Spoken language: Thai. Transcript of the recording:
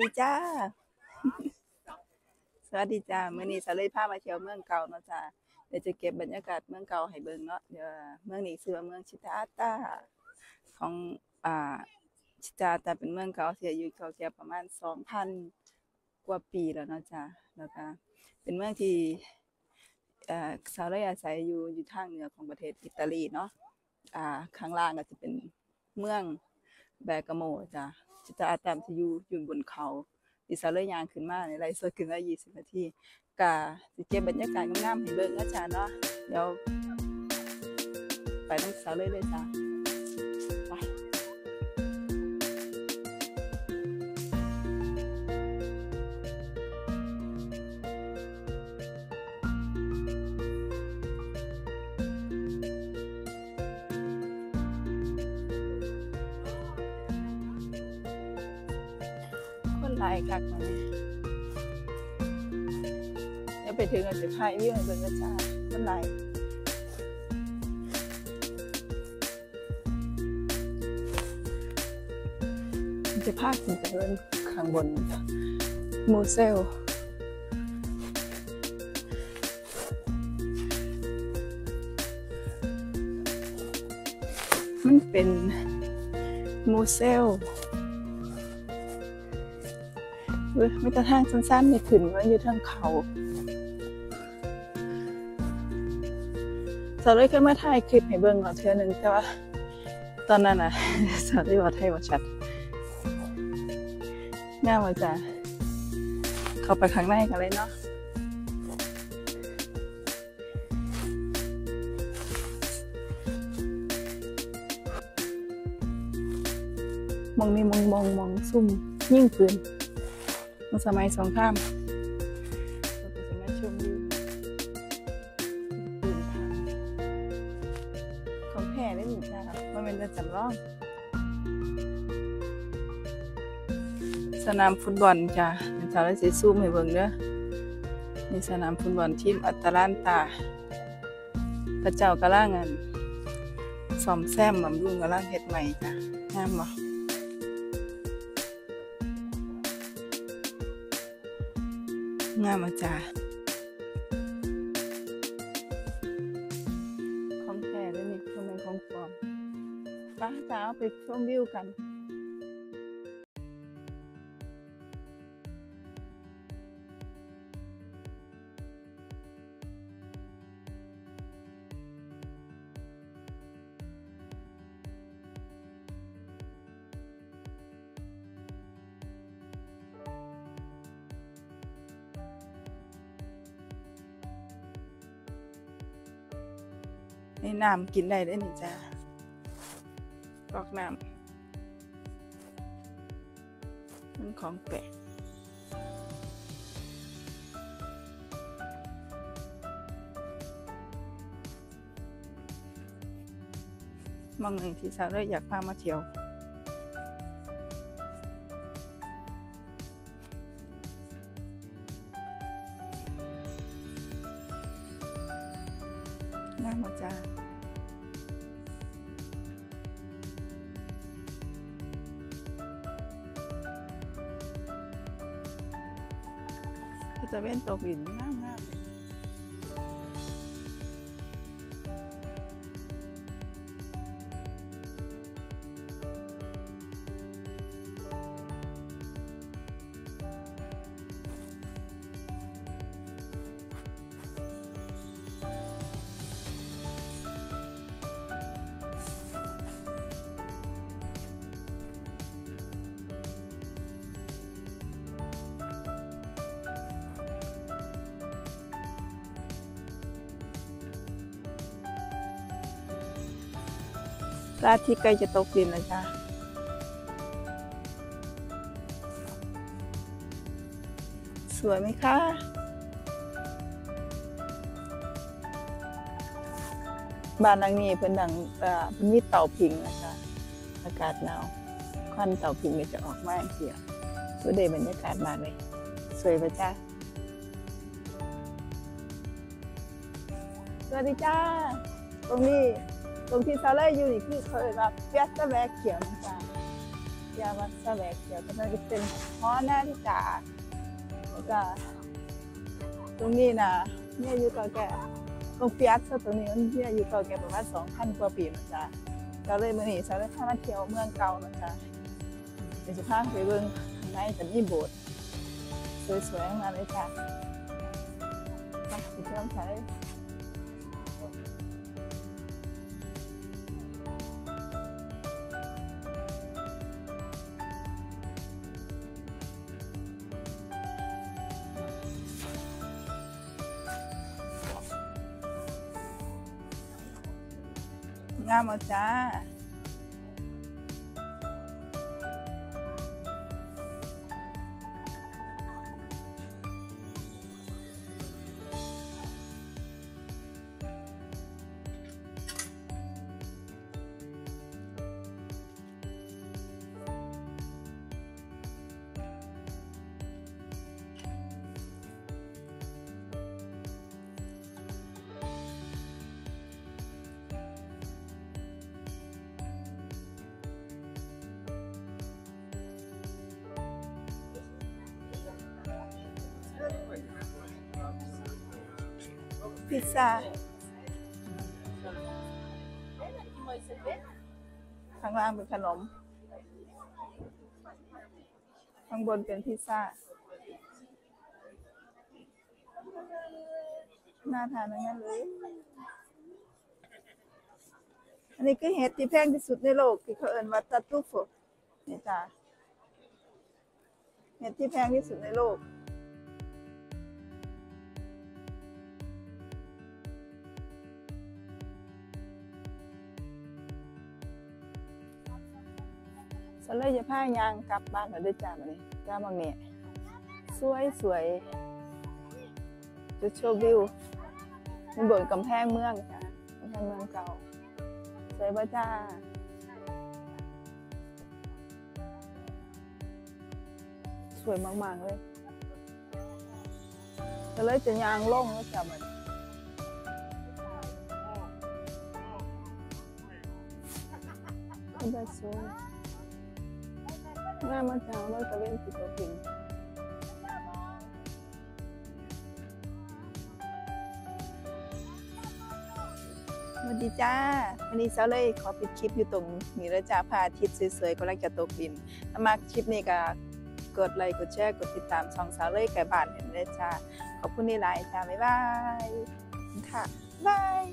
ดีจ้า สวัสดีจ้ามื้อนี้สาเลยพามาเที่ยวเมืองเก่าเนาะจ้าเดี๋ยวจะเก็บบรรยากาศเมืองเก่าให้เบิ่งเนาะเดี๋ยวเมืองนี้ชื่อว่าเมืองชิตาอาตาของอ่าชิตาอาตาเป็นเมืองเก่าที่อายุเก่าแก่ประมาณ2,000กว่าปีแล้วเนาะจ้าแล้วก็เป็นเมืองที่อ่อสาวเลยอาศัยอยู่อยู่ทางเหนือของประเทศอิตาลีเนาะอ่าข้างล่างก็จะเป็นเมือง แบกาโมจ้าจิตาอาตาจะอยู่อยู่บนเขาดิสาเลยยางขึ้นมาในไลฟ์สดขึ้นมา20นาทีกะสิเก็บบรรยากาศงามๆให้เบิ่งนะจ๊ะเนาะเดี๋ยวไปน้องสาเลยเลยจ้ะ หลายคักมาเนี่ยเดี๋ยวไปถึงก็จะพายวิวให้เบิ่งนะจ๊ะคนหลายจะพาขึ้นไปเดินข้างบนโมเซลมันเป็นโมเซล ไม่แต่ทางสั้นๆไม่ขึ้นว่าอยู่ทางเขาสาวเลยเคยมาถ่ายคลิปให้เบิ่งก่อนเทื่อหนึงแต่ว่า ตอนนั้นน่ะสาวเลยว่าไทยว่าชัดง่ามว่าจะเข้าไปข้างในกันเลยเนาะมองนี่มองมองมองซุ่มยิ่งปืน มันสมัยสองครามเราก็จะมาชมวิวปืนทางของแท้ได้หนิจ้ามันเป็นเรือจำลอง สนามฟุตบอลจ้ะเป็นชาวไรสีซูมให้เบิ่งเด้อในสนามฟุตบอลทีมอัตแลนตาพระเจ้ากำลังอันซ่อมแซมบำรุงกำลังเฮ็ดใหม่จ้ะงามบ่ งามอะจ้ะของแท้เด้อนี่บ่แม่นของปลอมไป้าจ้าเอาไปชมวิวกัน นี่น้ำกินได้ได้นี่จ้ากรอกน้ำมันของแปลกมองหนึ่งที่สาวเลยอยากพามาเที่ยว หมาจ้าก็จะเว้นตกหินงามงามเลย พระอาทิตย์ใกล้จะตกดินแล้วจ้าสวยไหมคะบ้านหลังนี้เป็นหลังเป็นมีเต่าผิงนะจ๊ะอากาศหนาวควันเตาผิงก็จะออกมาเสียสวยเดบรรยากาศมากเลย สวยปะจ้าสวัสดีจ้า ตรงนี้ ตรงที่ซาเล่อยู่นี่คือเขาเรียกว่าเปียสแวกเขียวนะจ๊ะยาวัดสะแวกเขียวก็จะเป็นหอนาฬิกาแล้วก็ตรงนี้นะเนี่ยอยู่เก่าแก่ตรงเปียกซะตรงนี้มันเนี่ยอยู่เก่าแก่ประมาณ2,000กว่าปีนะจ๊ะก็เลยเมื้อนี้สาเลยพามาเที่ยวเมืองเก่านะจ๊ะเดี๋ยวจะพาไปเบิ่งข้างในจะมีโบสถ์สวยๆทั้งนั้นเลยจ้ะไปไปเที่ยวใช้ งา พิซซ่าข้างล่างเป็นขนม ข้างบนเป็นพิซซ่า น่าทานทั้งนั้นเลย อันนี้คือเห็ดที่แพงที่สุดในโลก ที่เขาเอิ้นว่าตัตุโฟนี่จ้าเห็ดที่แพงที่สุดในโลก ฉันเลยจะพายางกลับบ้านแล้วเด้วยจ้ามาเลยจ้าบางเนี่ยสวยสวยจุดโชว์วิวมันบนกำแพงเมืองจ้ะกำแพงเมืองเก่าสวยป่ะจ้าสวยมากๆเลยก็เลยจะยางล่งแล้วจ้ะมันก็ได้สวย งามมากจ้าเราจะเล่นสิบกินสวัสดีจ้า วันนี้เซาเลยขอปิดคลิปอยู่ตรงนี้แล้วจ้าพระอาทิตย์สวยๆกำลังจะตกดินถ้ามาคลิปนี้ก็กดไลค์กดแชร์กดติดตามช่องเซาเลยไก่บ้านเห็นเลยจ้าขอบคุณนี่หลายจ้าบ๊ายบายคุณค่ะบาย